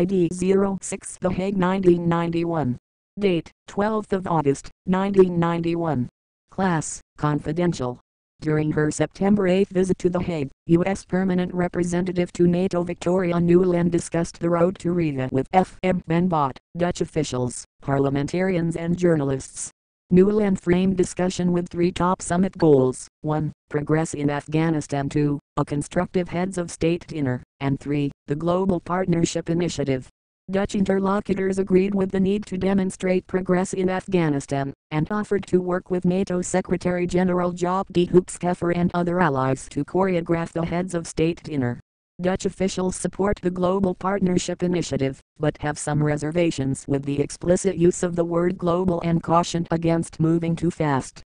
ID 06 The Hague 1991. Date 12th of August 1991. Class Confidential. During her September 8 visit to The Hague, U.S. Permanent Representative to NATO Victoria Nuland discussed the road to Riga with F.M. Ben Bot, Dutch officials, parliamentarians and journalists. Nuland framed discussion with three top summit goals 1. Progress in Afghanistan 2. A constructive heads of state dinner, and 3. The Global Partnership Initiative. Dutch interlocutors agreed with the need to demonstrate progress in Afghanistan, and offered to work with NATO Secretary General Jaap de Hoop Scheffer and other allies to choreograph the heads of state dinner. Dutch officials support the Global Partnership Initiative, but have some reservations with the explicit use of the word global and cautioned against moving too fast.